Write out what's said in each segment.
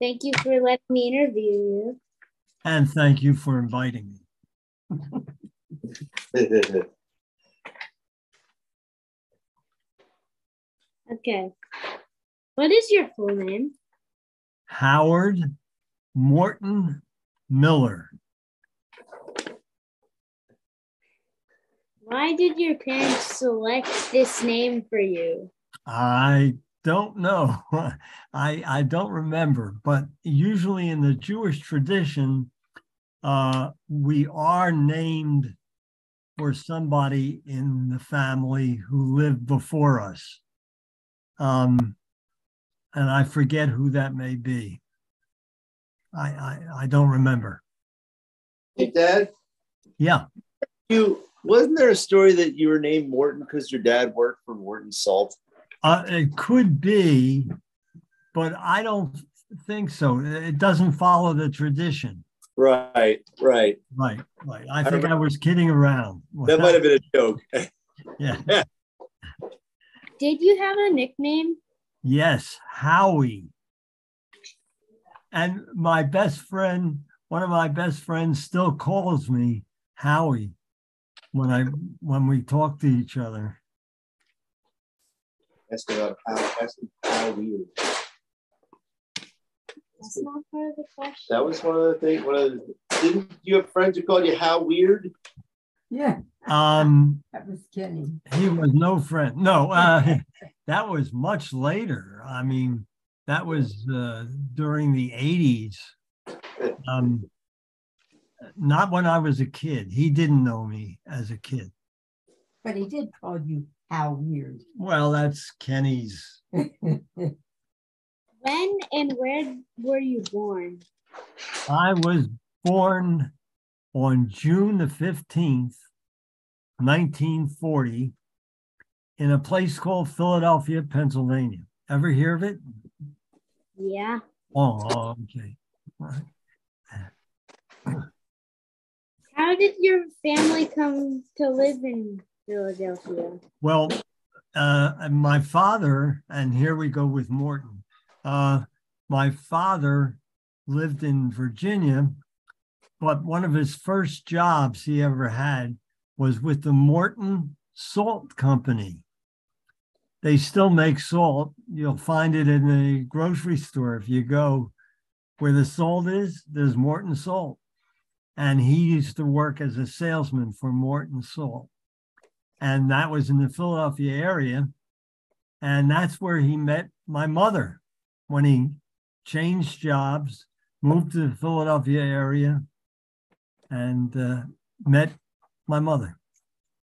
Thank you for letting me interview you. And thank you for inviting me. Okay. What is your full name? Howard Morton Miller. Why did your parents select this name for you? I don't know. I I don't remember, but usually in the Jewish tradition, uh, we are named for somebody in the family who lived before us. Um, and I forget who that may be. I I, I don't remember. Hey, Dad, Yeah. you wasn't there a story that you were named Morton because your dad worked for Morton Salt? Uh, it could be, but I don't think so. It doesn't follow the tradition. Right, right. Right, right. I I think I was kidding around. That might have been a joke. Yeah. Did you have a nickname? Yes, Howie. And my best friend, one of my best friends, still calls me Howie when I when we talk to each other. Ask about how, ask him how weird. That's not part of the question. That was one of the things. One of the, didn't you have friends who called you how weird? Yeah, Um, that was Kenny. he was no friend. No, uh, that was much later. I mean, that was uh, during the 80s. Um, not when I was a kid. He didn't know me as a kid. But he did call you how weird. Well, that's Kenny's. When and where were you born? I was born on June the 15th, 1940, in a place called Philadelphia, Pennsylvania. Ever hear of it? Yeah. Oh, okay. All right. How did your family come to live in Philadelphia? Well, uh, my father, and here we go with Morton. Uh, my father lived in Virginia, but one of his first jobs he ever had was with the Morton Salt Company. They still make salt. You'll find it in the grocery store. If you go where the salt is, there's Morton Salt. And he used to work as a salesman for Morton Salt and that was in the Philadelphia area. And that's where he met my mother when he changed jobs, moved to the Philadelphia area, and uh, met my mother.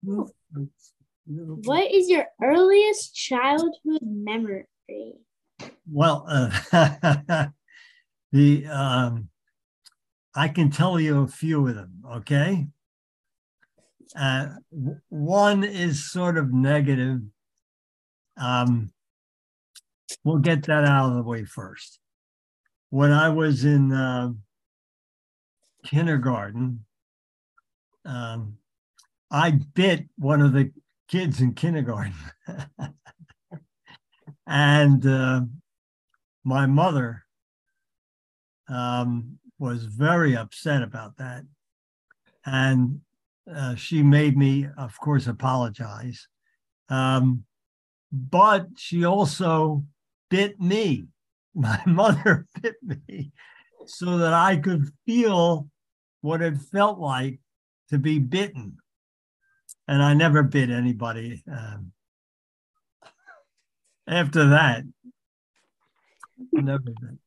What is your earliest childhood memory? Well, uh, the um, I can tell you a few of them. Okay. Uh, one is sort of negative. Um, we'll get that out of the way first. When I was in uh, kindergarten, um, I bit one of the kids in kindergarten. and uh, my mother um, was very upset about that. And uh, she made me, of course, apologize. Um, but she also bit me. My mother bit me so that I could feel what it felt like to be bitten. And I never bit anybody. Um, after that, never bit.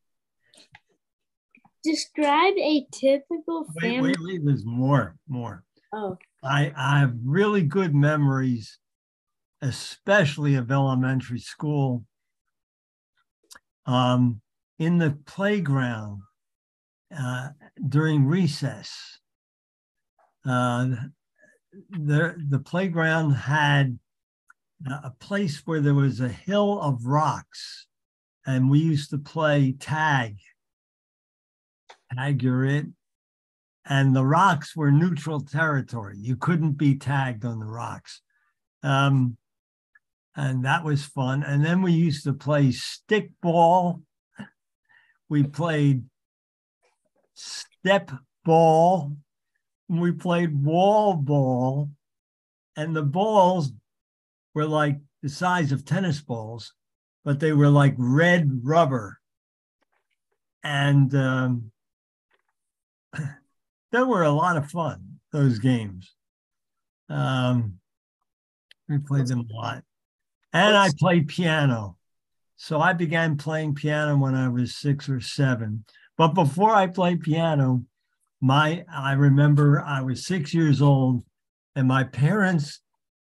Describe a typical Wait, family. wait, wait, there's more, more. Oh, I, I have really good memories, especially of elementary school. Um, in the playground uh, during recess, uh, the, the playground had a place where there was a hill of rocks, and we used to play tag. Tag, you're it and the rocks were neutral territory. You couldn't be tagged on the rocks. Um, and that was fun. And then we used to play stick ball, we played step ball, we played wall ball, and the balls were like the size of tennis balls, but they were like red rubber. And um, they were a lot of fun, those games. Um, we played them a lot. And I played piano. So I began playing piano when I was six or seven. But before I played piano, my I remember I was six years old, and my parents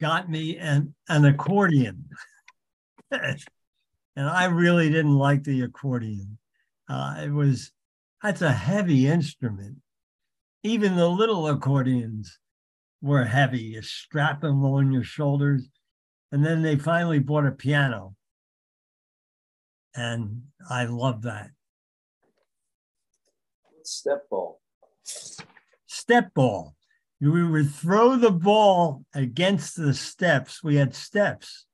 got me an, an accordion. and I really didn't like the accordion. Uh, it was that's a heavy instrument. Even the little accordions were heavy. You strap them on your shoulders. And then they finally bought a piano. And I love that. Step ball. Step ball. We would throw the ball against the steps. We had steps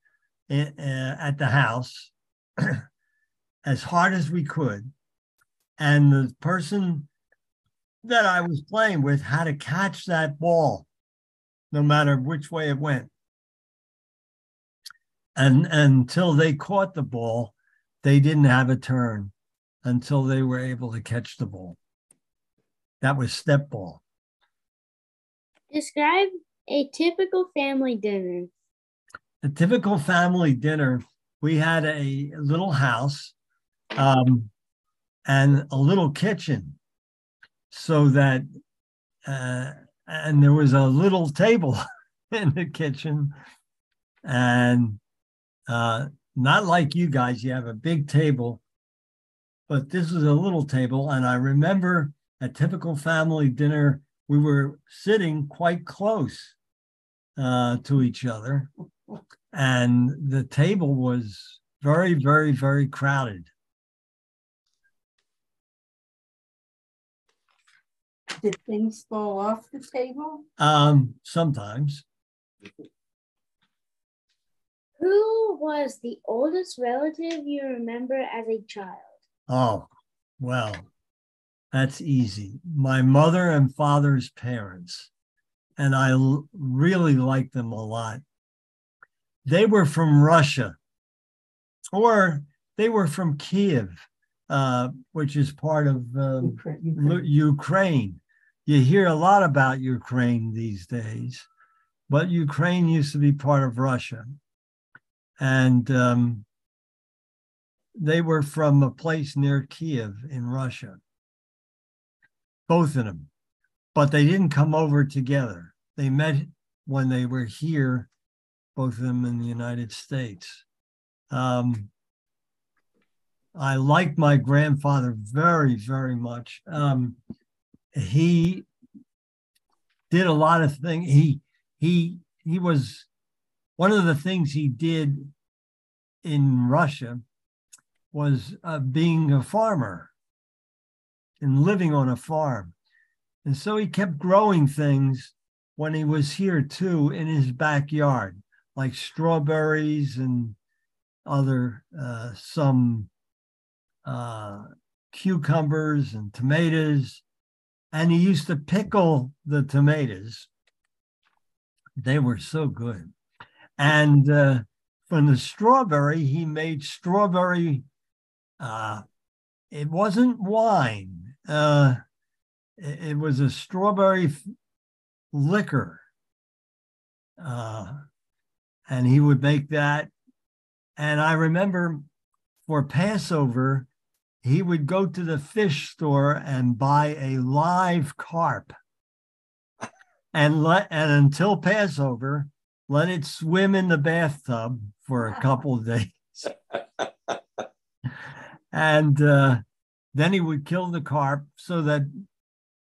in, uh, at the house as hard as we could. And the person that I was playing with how to catch that ball no matter which way it went. And, and until they caught the ball, they didn't have a turn until they were able to catch the ball. That was step ball. Describe a typical family dinner. A typical family dinner, we had a little house um, and a little kitchen so that, uh, and there was a little table in the kitchen. And uh, not like you guys, you have a big table, but this was a little table. And I remember a typical family dinner, we were sitting quite close uh, to each other. And the table was very, very, very crowded. Did things fall off the table? Um, sometimes. Who was the oldest relative you remember as a child? Oh, well, that's easy. My mother and father's parents, and I l- really like them a lot. They were from Russia, or they were from Kiev, uh, which is part of Ukra- Ukraine. Ukraine. You hear a lot about Ukraine these days, but Ukraine used to be part of Russia. And um, they were from a place near Kiev in Russia, both of them, but they didn't come over together. They met when they were here, both of them in the United States. Um, I like my grandfather very, very much. Um, he did a lot of things. He he he was one of the things he did in Russia was uh, being a farmer and living on a farm. And so he kept growing things when he was here too in his backyard, like strawberries and other uh, some uh, cucumbers and tomatoes. And he used to pickle the tomatoes. They were so good. And uh, from the strawberry, he made strawberry. Uh, it wasn't wine. Uh, it, it was a strawberry f- liquor. Uh, and he would make that. And I remember for Passover, he would go to the fish store and buy a live carp. And let and until Passover, let it swim in the bathtub for a couple of days. and uh, then he would kill the carp so that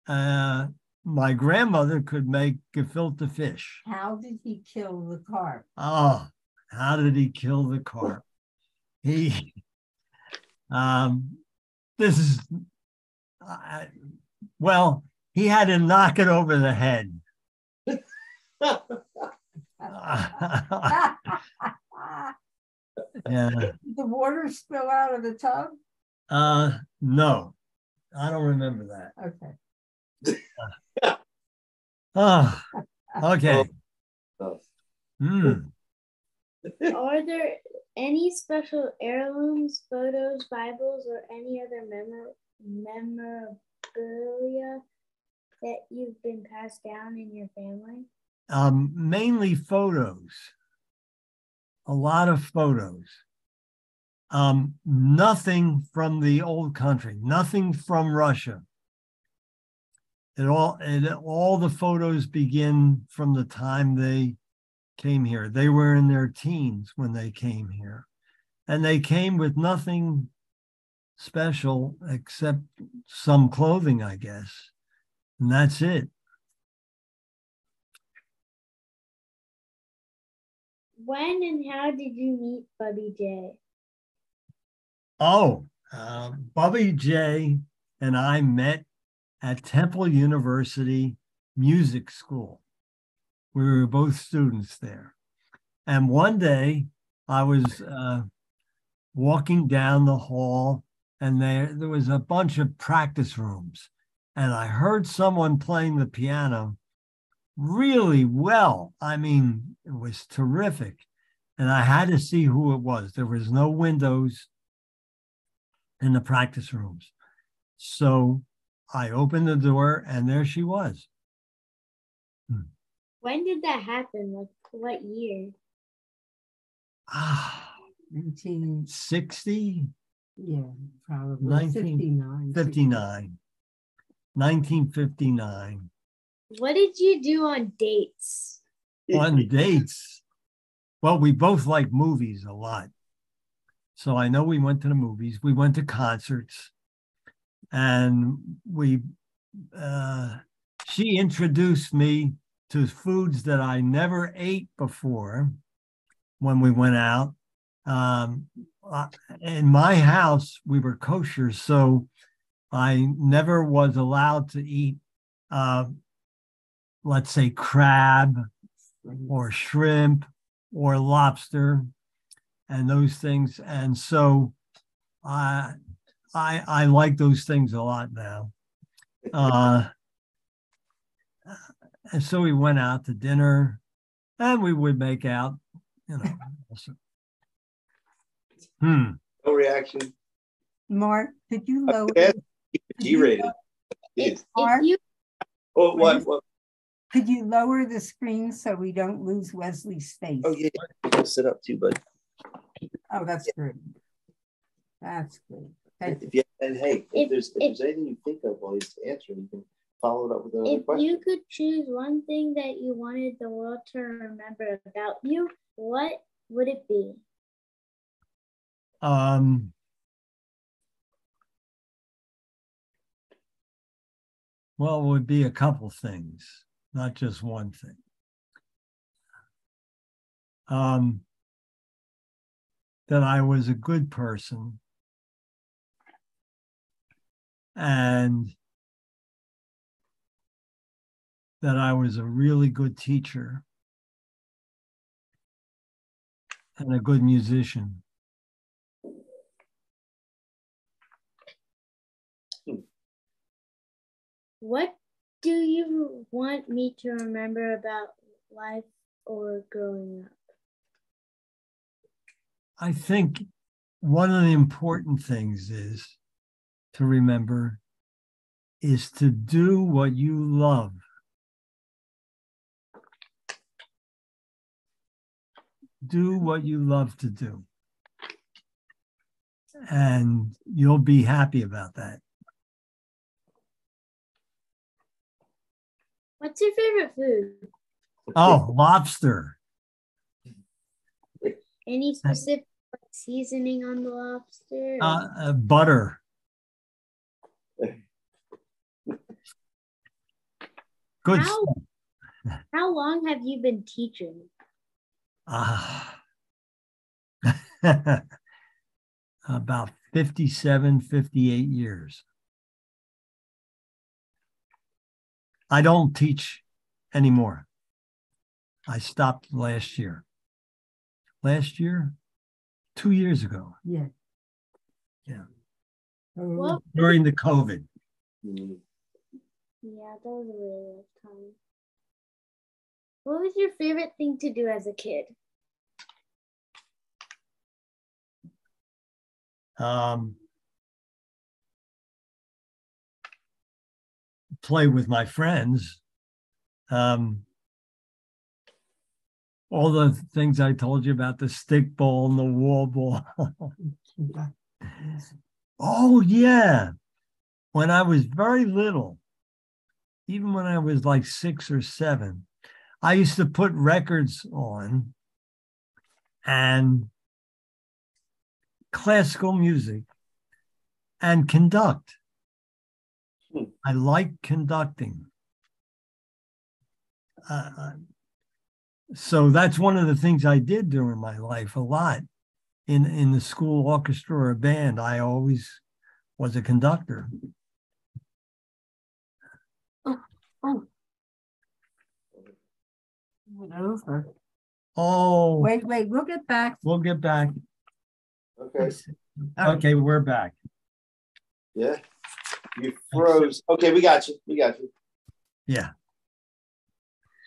uh, my grandmother could make gefilte fish. How did he kill the carp? Oh, how did he kill the carp? He, um, this is, I well, he had to knock it over the head. yeah. Did the water spill out of the tub? Uh, no, I don't remember that. Okay. Ah, okay. Oh. Hmm. Are there any special heirlooms, photos, Bibles, or any other memor- memorabilia that you've been passed down in your family? Um, mainly photos. A lot of photos. Um, nothing from the old country, nothing from Russia. It all, it, all the photos begin from the time they came here. They were in their teens when they came here. And they came with nothing special except some clothing, I guess. And that's it. When and how did you meet Bubby J? Oh, uh, Bubby J and I met at Temple University Music School. We were both students there. And one day I was uh, walking down the hall, and there, there was a bunch of practice rooms. And I heard someone playing the piano really well. I mean, it was terrific. And I had to see who it was. There was no windows in the practice rooms. So I opened the door and there she was. When did that happen? Like what year? Ah, 19, 60, yeah, probably 19, 59. 59, 1959. What did you do on dates? On dates. Well, we both like movies a lot. So I know we went to the movies, we went to concerts, and we, uh, she introduced me to foods that I never ate before when we went out. Um, in my house, we were kosher, so I never was allowed to eat, uh, let's say, crab or shrimp or lobster and those things. And so I I I like those things a lot now. Uh, and so we went out to dinner and we would make out, you know. Hmm. No reaction. Marc, could you lower? Yeah, G rated. lo- Marc? you Oh, what? what? Could you lower the screen so we don't lose Wesley's face? Oh, yeah. You gotta sit up too, bud. Oh, that's good. That's good. Thank. If you, and hey, if, If- there's if, if- there's anything you think of while he's answering, you can follow it up with another if question. you could choose one thing that you wanted the world to remember about you, what would it be? Um, well, it would be a couple things, not just one thing. Um, that I was a good person and that I was a really good teacher and a good musician. What do you want me to remember about life or growing up? I think one of the important things is to remember is to do what you love. Do what you love to do. And you'll be happy about that. What's your favorite food? Oh, lobster. Any specific seasoning on the lobster? Uh, uh, butter. Good. How- stuff. How long have you been teaching? Ah. About 57, 58 years. I don't teach anymore. I stopped last year. Last year? Two years ago. Yeah. Yeah. What? during the COVID. Mm. Yeah, that was a really rough time. What was your favorite thing to do as a kid? Um, play with my friends. Um, all the things I told you about the stick ball and the wall ball. oh, yeah. When I was very little, even when I was like six or seven, I used to put records on and classical music and conduct. Hmm. I like conducting. Uh, so that's one of the things I did during my life a lot. In in the school orchestra or band, I always was a conductor. Went Over. Oh, Wait, wait, we'll get back. we'll get back. Okay. Okay, we're back. Yeah. You froze. Okay, we got you. We got you. Yeah.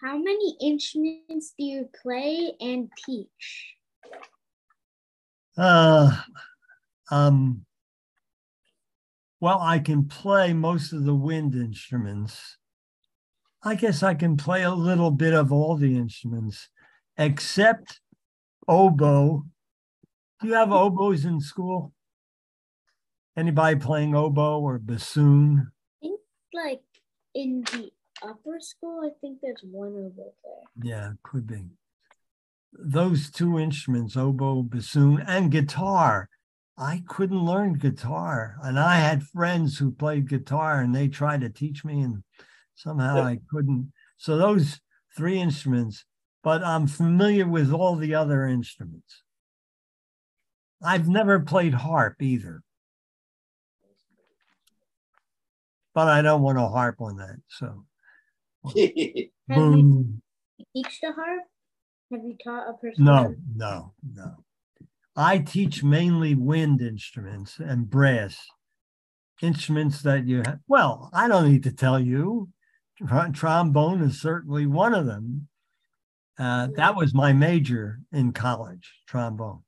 How many instruments do you play and teach? Uh, um, well, I can play most of the wind instruments. I guess I can play a little bit of all the instruments except oboe. Do you have oboes in school? Anybody playing oboe or bassoon? I think like in the upper school, I think there's one oboe there. Yeah, could be. Those two instruments, oboe, bassoon, and guitar. I couldn't learn guitar. And I had friends who played guitar and they tried to teach me, and somehow Yeah. I couldn't. So, those three instruments, but I'm familiar with all the other instruments. I've never played harp either, but I don't want to harp on that. So, Have you boom. teach the harp? Have you taught a person? No, no, no. I teach mainly wind instruments and brass instruments that you have. Well, I don't need to tell you. Tr- trombone is certainly one of them. Uh, that was my major in college, trombone.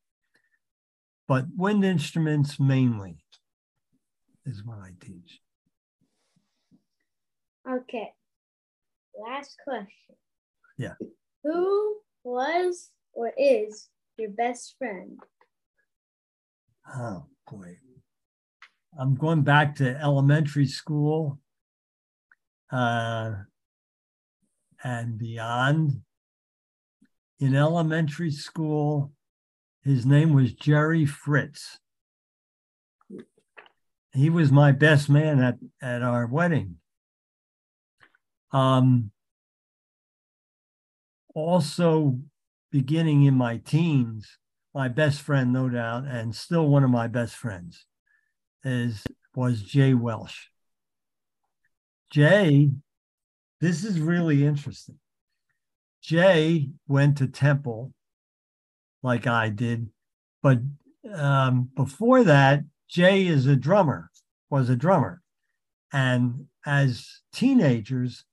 But wind instruments mainly is what I teach. Okay. Last question. Yeah. Who was or is your best friend? Oh boy. I'm going back to elementary school uh, and beyond. In elementary school, his name was Jerry Fritz. He was my best man at, at our wedding. Um, also, beginning in my teens, my best friend, no doubt, and still one of my best friends, is was Jay Welsh. Jay, this is really interesting. Jay went to Temple, like I did, but um, before that, Jay is a drummer, was a drummer, and as teenagers,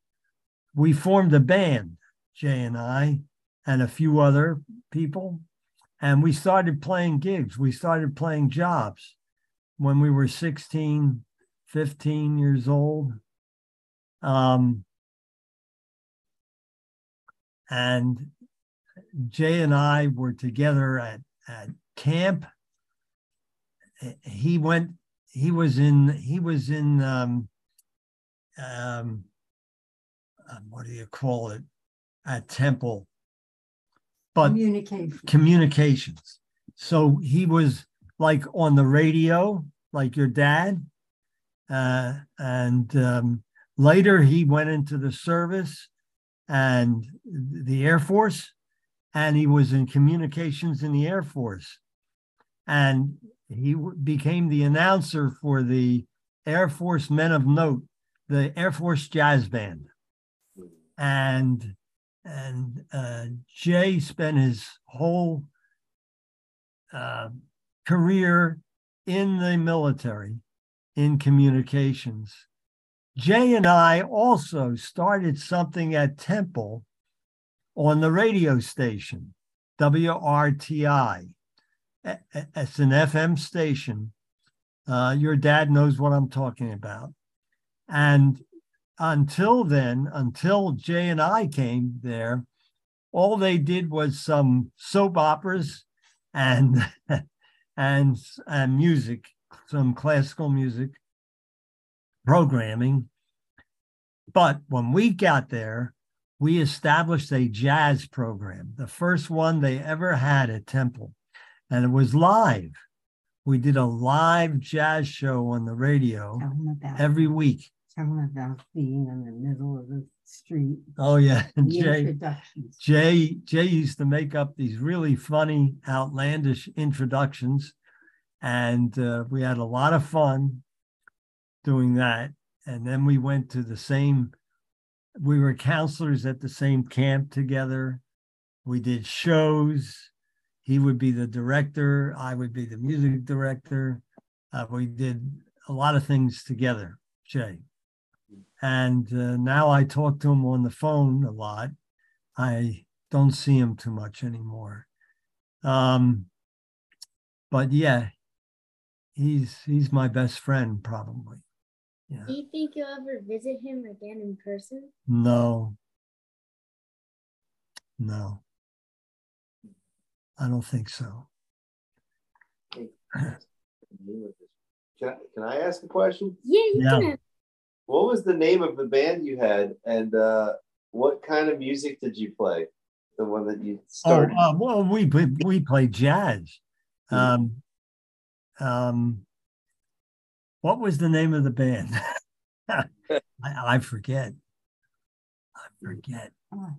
we formed a band, Jay and I, and a few other people and we started playing gigs. We started playing jobs when we were 16 15 years old um, and jay and i were together at, at camp he went he was in he was in um, um, uh, what do you call it at temple but Communication. communications. So he was like on the radio, like your dad. Uh, and um, later he went into the service and the Air Force, and he was in communications in the Air Force. And he became the announcer for the Air Force Men of Note, the Air Force Jazz Band. And and uh, Jay spent his whole uh, career in the military, in communications. Jay and I also started something at Temple on the radio station, WRTI. It's an FM station. Uh, your dad knows what I'm talking about. And until then, until Jay and I came there, all they did was some soap operas and and and music, some classical music programming. But when we got there, we established a jazz program, the first one they ever had at Temple, and it was live. We did a live jazz show on the radio Tell them about every week. Tell them about being in the middle of the street. Oh yeah, Jay. Jay Jay used to make up these really funny, outlandish introductions, and uh, we had a lot of fun doing that. And then we went to the same. We were counselors at the same camp together. We did shows. He would be the director. I would be the music director. Uh, we did a lot of things together, Jay. And uh, now I talk to him on the phone a lot. I don't see him too much anymore. Um, but yeah, he's he's my best friend probably. Yeah. Do you think you'll ever visit him again in person? No. No. I don't think so. Can I, can I ask a question? Yeah, you Yeah. can. What was the name of the band you had, and uh, what kind of music did you play? The one that you Oh, started. uh, well, we we we play jazz. Um, um, what was the name of the band? I, I forget. I forget. Oh,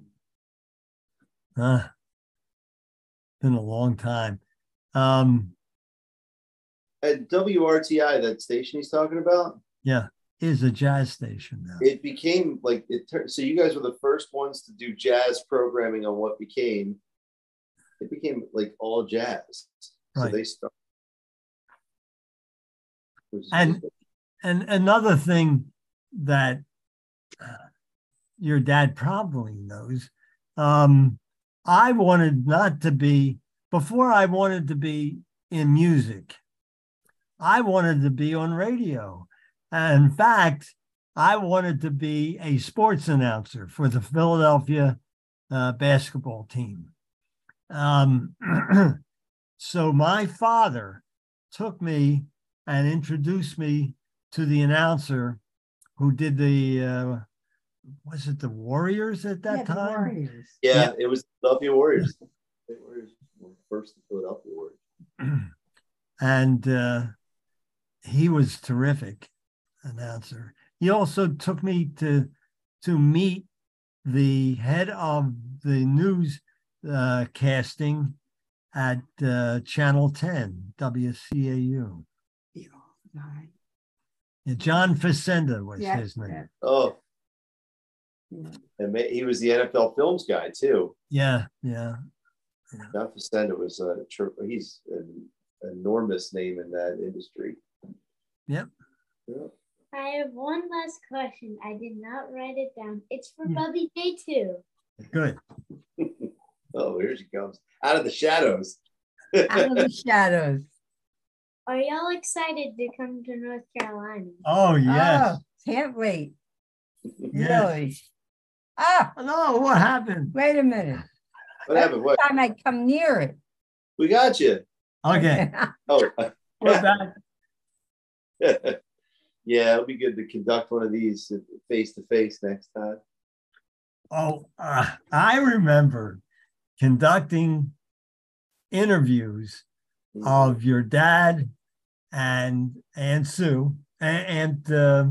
Uh, been a long time. Um, At WRTI, that station he's talking about, yeah, is a jazz station now. it became like it. So you guys were the first ones to do jazz programming on what became. It became like all jazz. So they started. And- And another thing that uh, your dad probably knows, um, I wanted not to be, before I wanted to be in music, I wanted to be on radio. And in fact, I wanted to be a sports announcer for the Philadelphia uh, basketball team. Um, so my father took me and introduced me to the announcer who did the uh, was it the Warriors at that yeah, the time? Warriors. yeah, it was Philadelphia Warriors. The Warriors were first the Philadelphia Warriors. and uh, he was terrific announcer. He also took me to to meet the head of the news uh, casting at uh, Channel 10 WCAU. The old guy. Yeah, John Facenda was Yeah, his name. yeah, Oh, yeah. and he was the NFL Films guy too. Yeah, yeah. John Facenda was a tr- he's an enormous name in that industry. Yep. Yeah. I have one last question. I did not write it down. It's for Yeah. Bubby J too. Good. Oh, here she comes out of the shadows. Out of the shadows. Are y'all excited to come to North Carolina? Oh yes. Oh, can't wait. Yes. Really. Ah, No, what happened? wait a minute. what happened? What? Time I come near it. We got you. Okay, Oh, we're back. yeah, it'll be good to conduct one of these face to face next time. Oh, uh, I remember conducting interviews of your dad and and Sue and, and uh,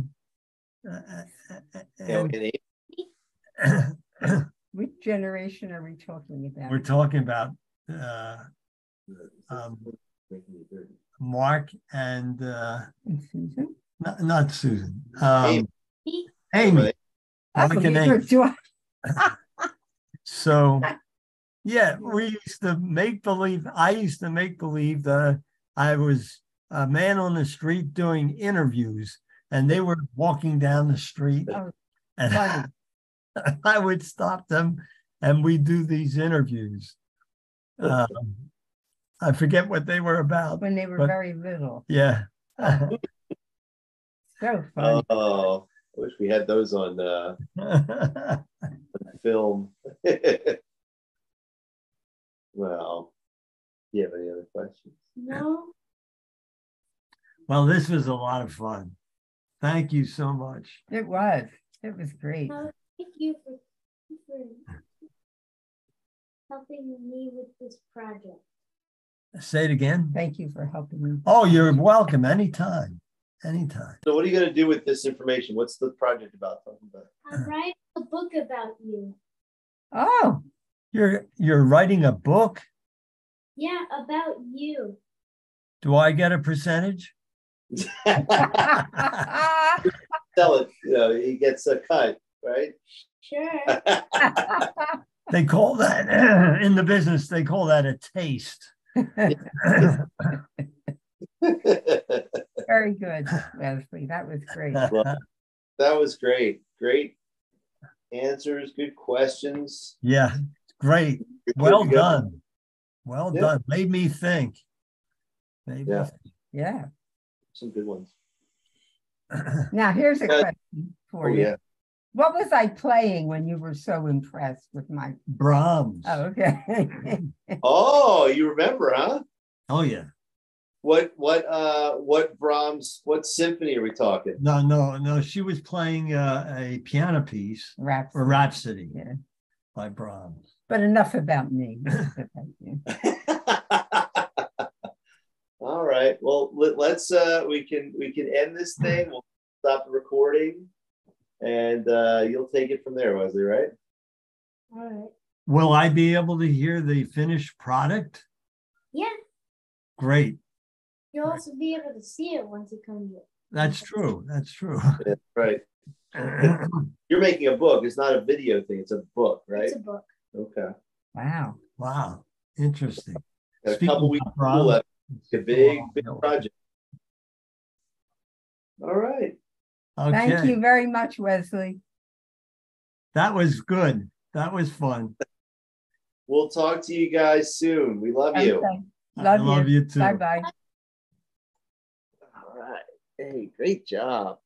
and- and Which generation are we talking about? we're talking about uh, Um, Marc and uh, And Susan? not, not Susan, um, Amy. Amy. Marc and Amy. So, yeah, we used to make believe. I used to make believe that I was a man on the street doing interviews, and they were walking down the street, Oh, and funny. I would stop them, and we do these interviews. Um, I forget what they were about. When they were But- very little. Yeah. So funny. Oh, I wish we had those on uh, film. well, do you have any other questions? No, well, this was a lot of fun. Thank you so much. It was. It was great. no, thank you for, for helping me with this project. Say it again. Thank you for helping me. Oh, you're welcome anytime. Anytime. So, what are you going to do with this information? What's the project about? Talking about? I'm writing a book about you. Oh, You're you're writing a book. Yeah, about you. Do I get a percentage? Tell it. You know, he gets a cut, right? Sure. They call that in the business, they call that a taste. very good, Leslie. That was great. Well, that was great. Great answers. Good questions. Yeah, great. Good Well to done. Well Yeah. done. Made me think. Made me Yeah. think. Yeah. Some good ones. Now here's a Uh, question for Oh you. yeah. What was I playing when you were so impressed with my? Brahms. Oh, okay. Oh, you remember, huh? Oh yeah. What what uh what Brahms what symphony are we talking? No, no, no. She was playing uh, a piano piece Raps. or Rhapsody Yeah. by Brahms. But enough about me. Thank you. All right. Well, let, let's uh we can we can end this thing. We'll stop the recording and uh you'll take it from there, Wesley, right? All right. Will I be able to hear the finished product? Yeah, Great. you'll also be able to see it once it comes in. That's true. That's true. Yeah, right. You're making a book. It's not a video thing, it's a book, right? It's a book. Okay. Wow. wow. Interesting. A Speaking couple of weeks Brahms, left. It's a big, big project. All right. Thank you very much, Wesley. That was good. That was fun. We'll talk to you guys soon. We love you. Okay. I Love love you. you too. Bye bye. All right. Hey, great job.